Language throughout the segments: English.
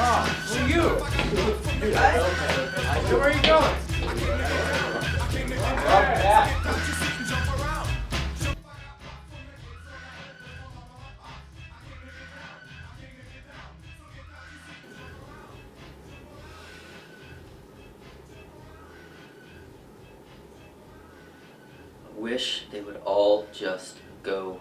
Oh, who you? Where are you going? Wish they would all just go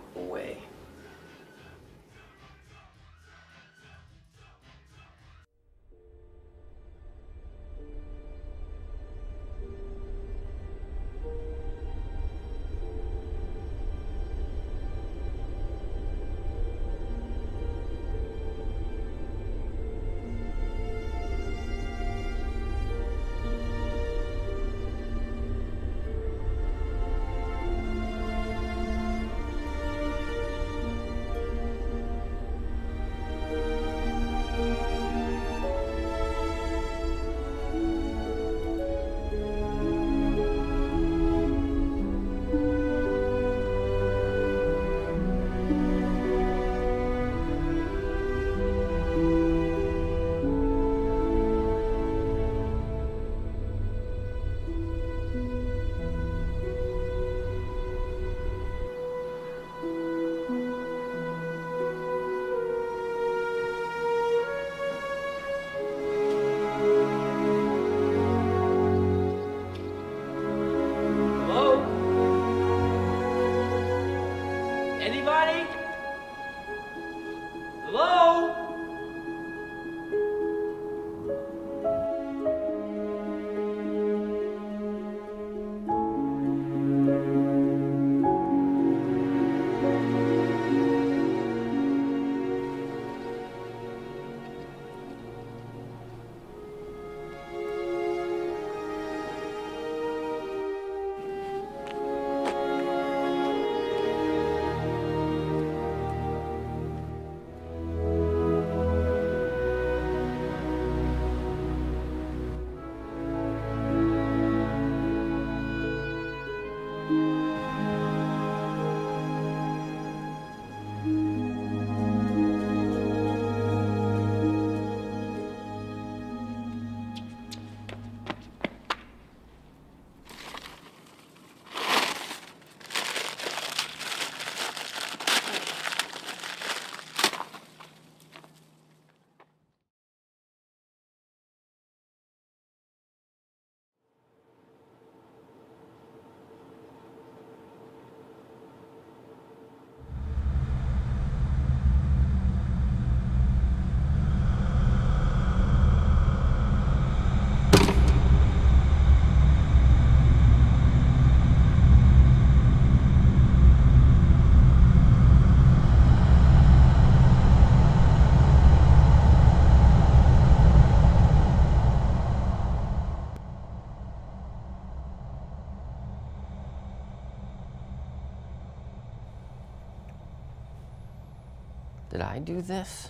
Did I do this?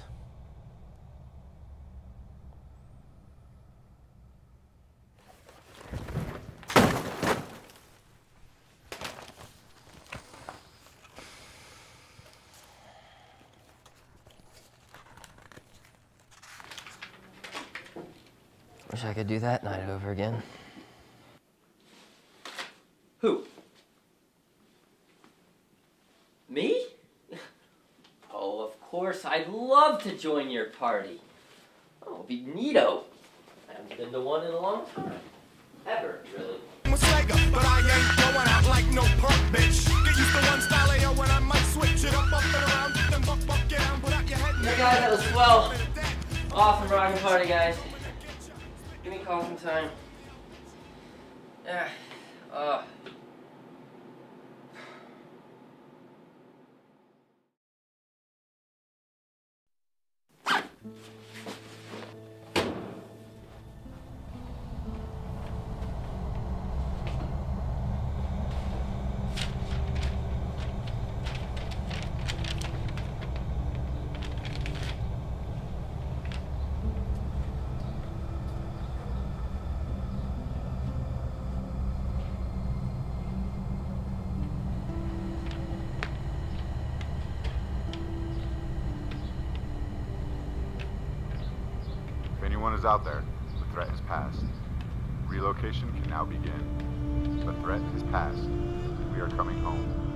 Wish I could do that night over again. Who? Me? Course. I'd love to join your party. Oh, it'd be neato. I haven't been to one in a long time. Ever, really. was Sega, but I ain't going out like no punk bitch. Get used to one style AO when I might switch it up, up and around, then buck, buck, get down, put out your head. Hey guys, that was swell. Awesome rockin' party, guys. Give me a call sometime. Yeah. Uh. Out there, the threat has passed. Relocation can now begin. The threat has passed. We are coming home.